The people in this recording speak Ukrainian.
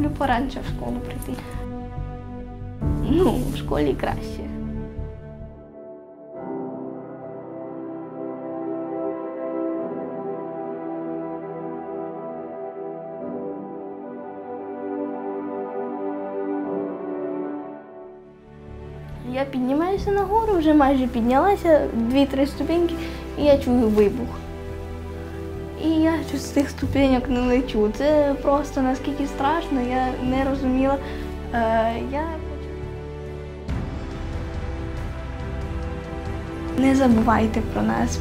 люблю поранше в школу прийти. Ну, в школі краще. Я піднімаюся нагору, вже майже піднялася дві-три ступеньки, і я чую вибух. І з цих ступеньок не лечу. Це просто наскільки страшно, я не розуміла. Е, я... Не забувайте про нас.